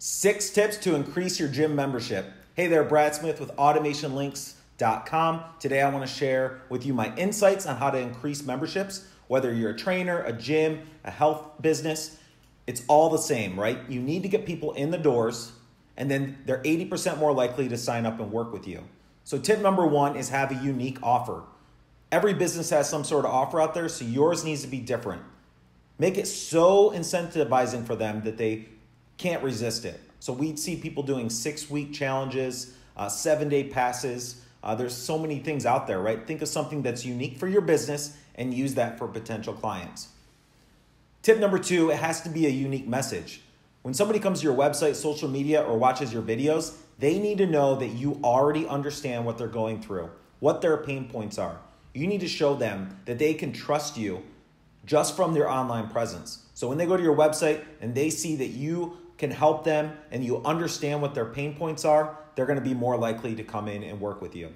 Six tips to increase your gym membership. Hey there, Brad Smith with automationlinks.com. Today I want to share with you my insights on how to increase memberships, whether you're a trainer, a gym, a health business. It's all the same, right? You need to get people in the doors, and then they're 80% more likely to sign up and work with you. So, tip number one is have a unique offer. Every business has some sort of offer out there, so yours needs to be different. Make it so incentivizing for them that they can't resist it. So we see people doing six week challenges, uh, seven day passes. Uh, there's so many things out there, right? Think of something that's unique for your business and use that for potential clients. Tip number two, it has to be a unique message. When somebody comes to your website, social media, or watches your videos, they need to know that you already understand what they're going through, what their pain points are. You need to show them that they can trust you just from their online presence. So when they go to your website and they see that you can help them and you understand what their pain points are, they're going to be more likely to come in and work with you.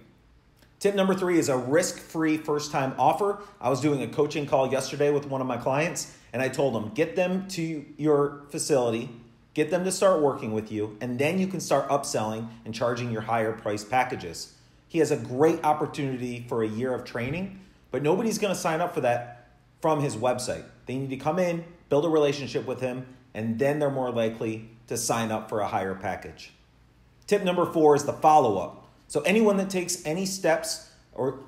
Tip number three is a risk free first time offer. I was doing a coaching call yesterday with one of my clients, and I told them get them to your facility, get them to start working with you, and then you can start upselling and charging your higher price packages. He has a great opportunity for a year of training, but nobody's going to sign up for that from his website. They need to come in, build a relationship with him, and then they're more likely to sign up for a higher package. Tip number four is the follow up. So, anyone that takes any steps or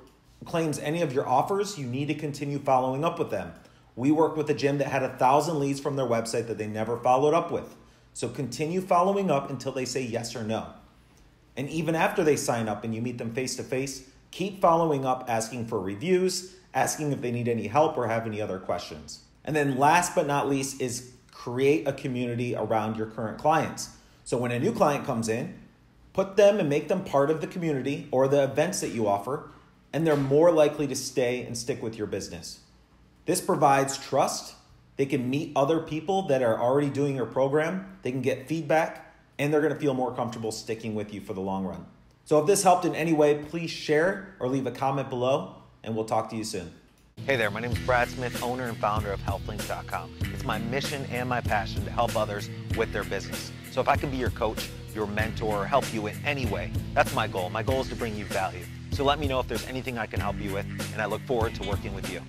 claims any of your offers, you need to continue following up with them. We work with a gym that had a thousand leads from their website that they never followed up with. So, continue following up until they say yes or no. And even after they sign up and you meet them face to face, keep following up, asking for reviews, asking if they need any help or have any other questions. And then, last but not least, is create a community around your current clients. So when a new client comes in, put them and make them part of the community or the events that you offer, and they're more likely to stay and stick with your business. This provides trust. They can meet other people that are already doing your program, they can get feedback, and they're gonna feel more comfortable sticking with you for the long run. So if this helped in any way, please share or leave a comment below, and we'll talk to you soon. Hey there, my name is Brad Smith, owner and founder of HylthLinks.com. My mission and my passion to help others with their business. So if I can be your coach, your mentor, or help you in any way, that's my goal. My goal is to bring you value. So let me know if there's anything I can help you with, and I look forward to working with you.